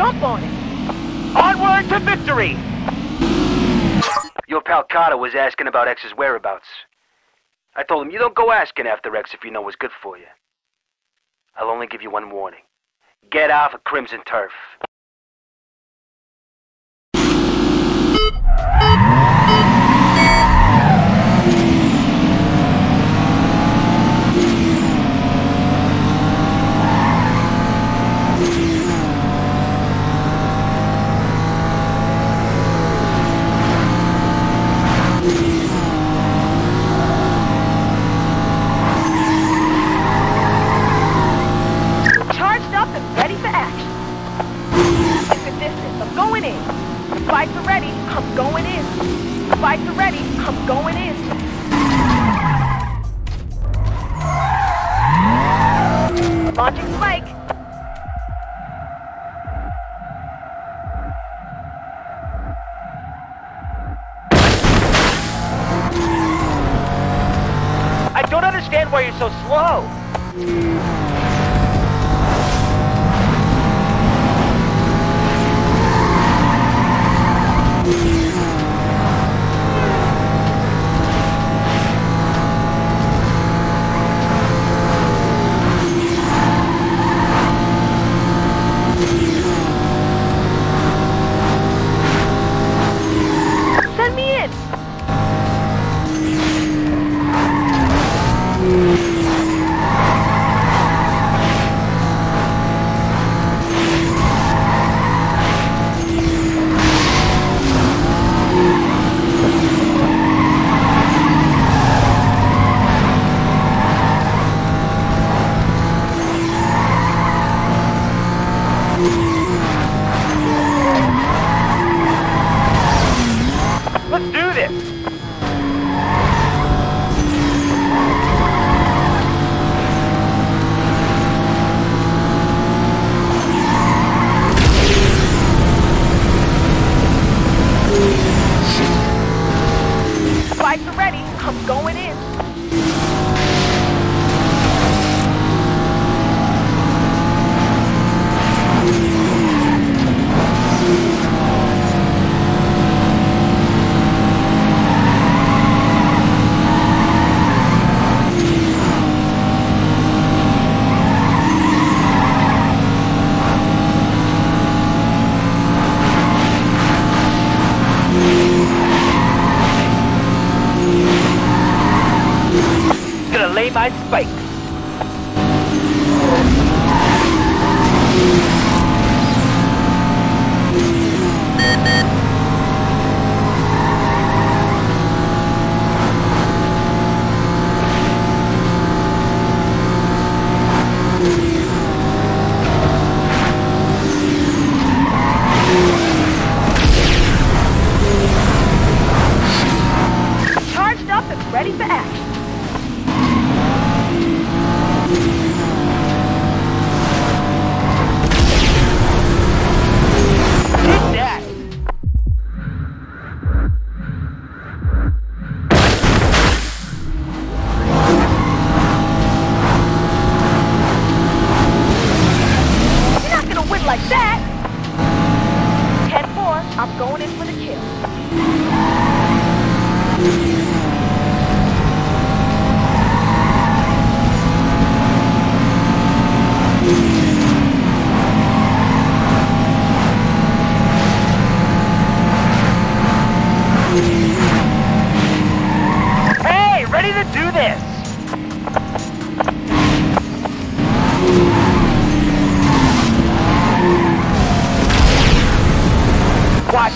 jump on it. Onward to victory! Your pal Carter was asking about X's whereabouts. I told him you don't go asking after X if you know what's good for you. I'll only give you one warning. Get off of Crimson Turf. Spikes are ready. I'm going Charged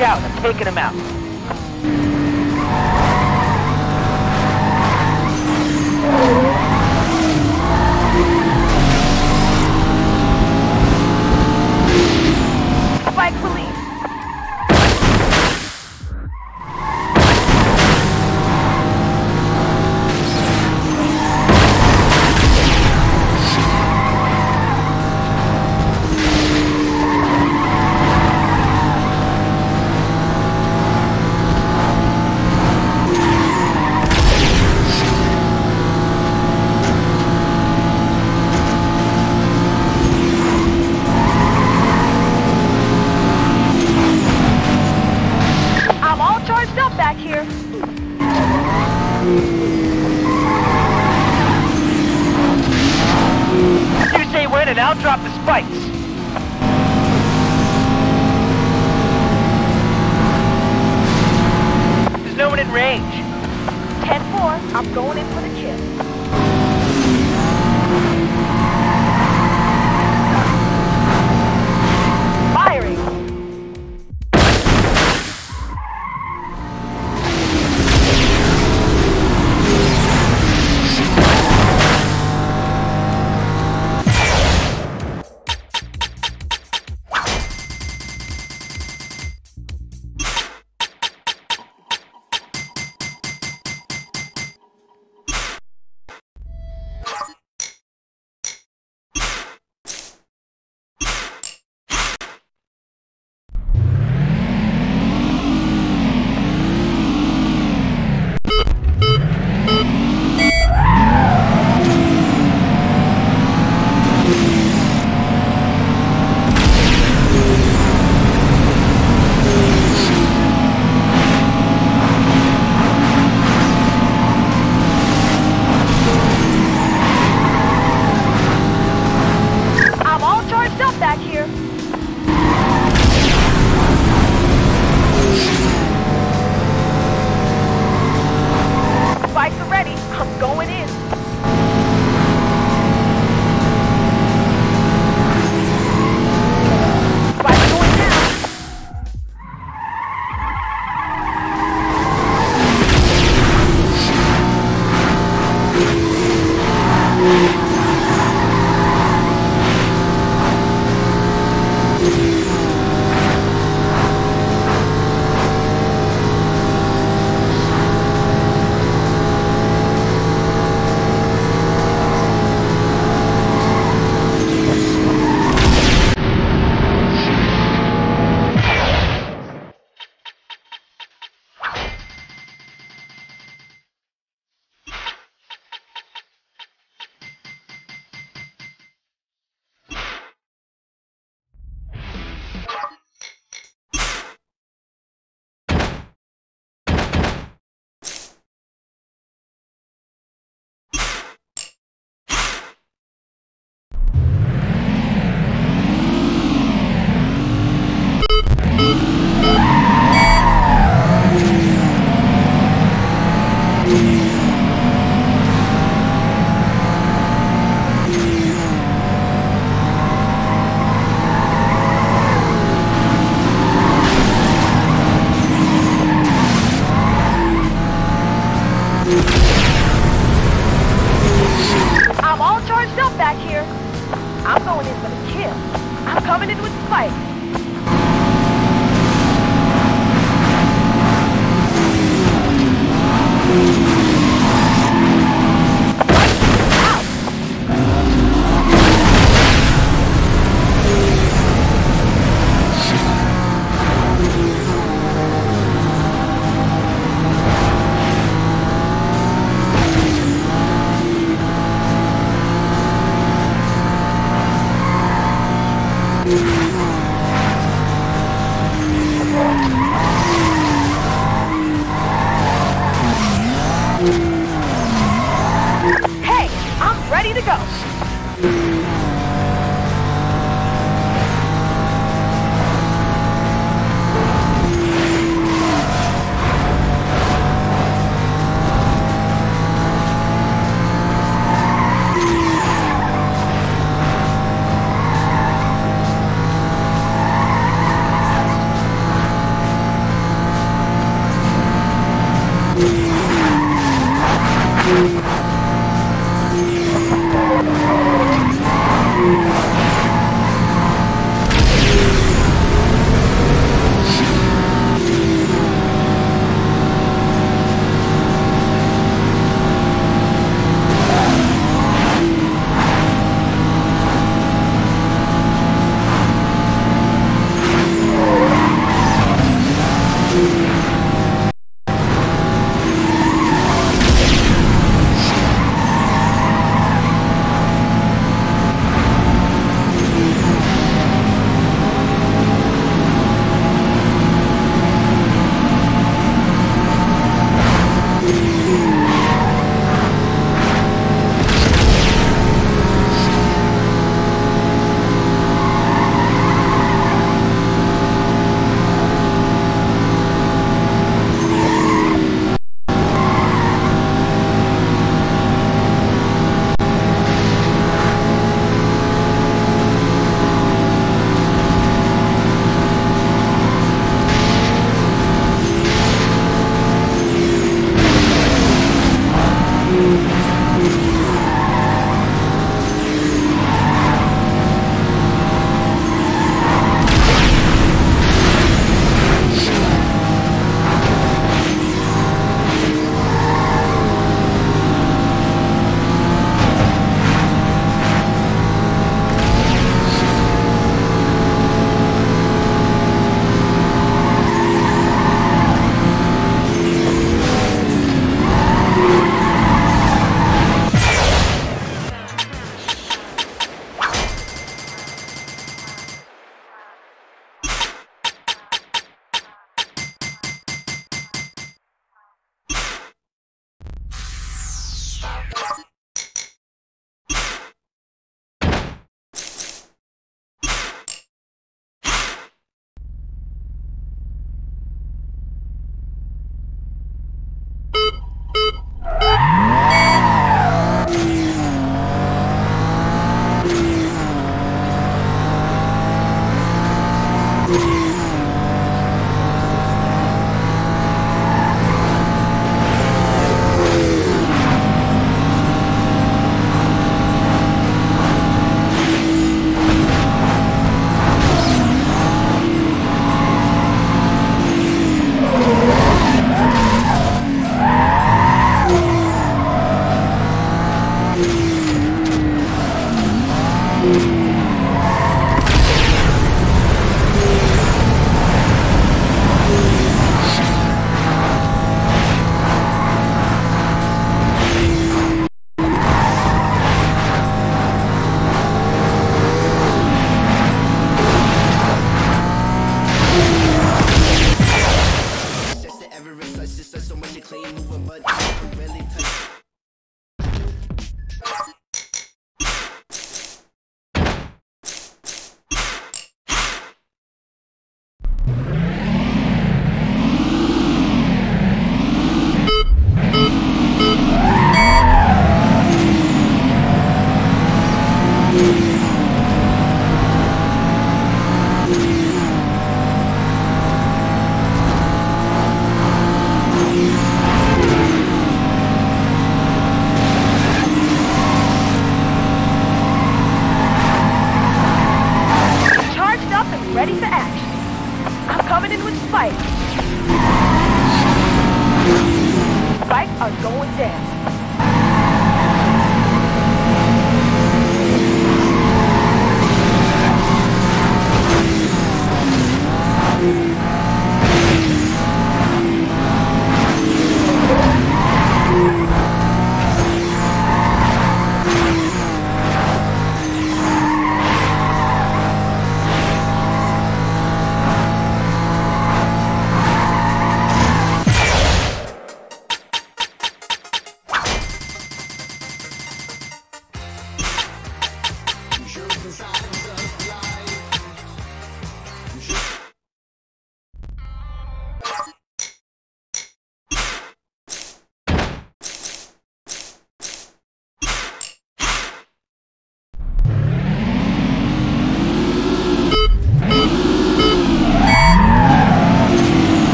Out, I'm taking him out. I'll drop the spikes. There's no one in range. 10-4, I'm going in for the kill.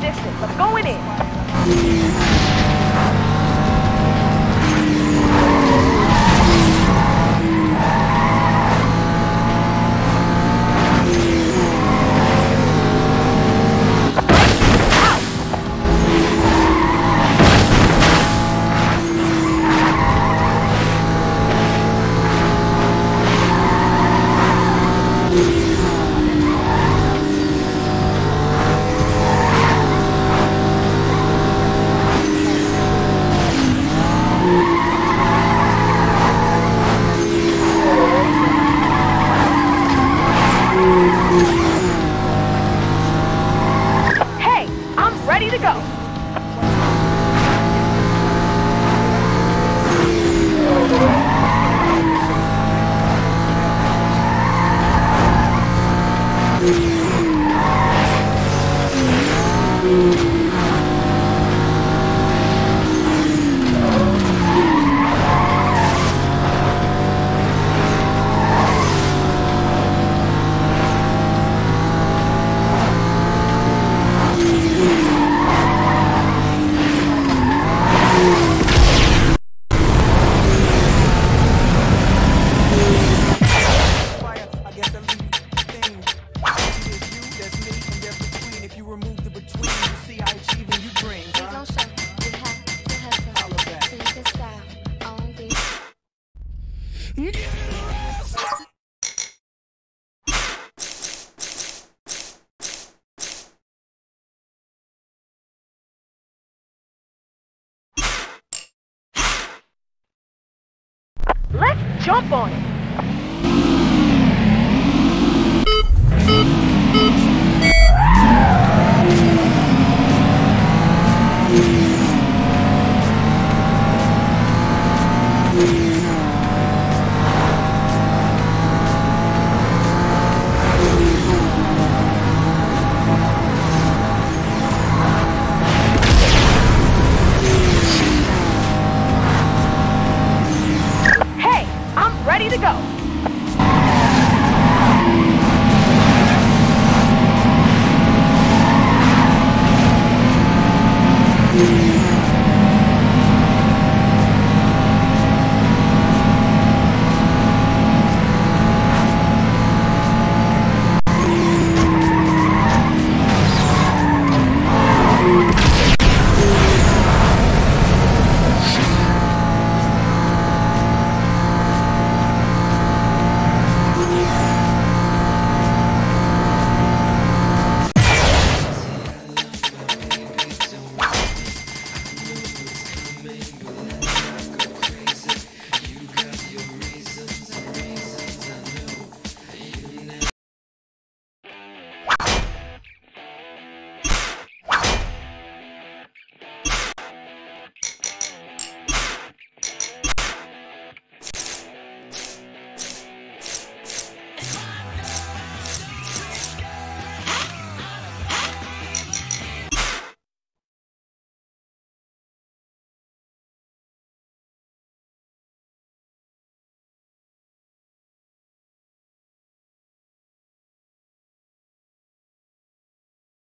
Distance. I'm going in. I jump on it.